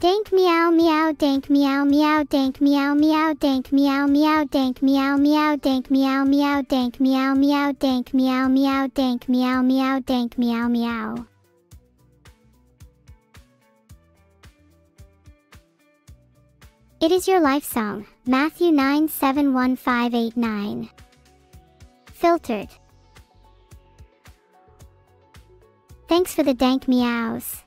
Dank meow meow dank meow meow dank meow meow dank meow meow dank meow meow dank meow meow dank meow meow dank meow meow dank meow meow dank meow meow. It is your life song, Matthew nine seven one five eight nine, Filtered. Thanks for the dank meows.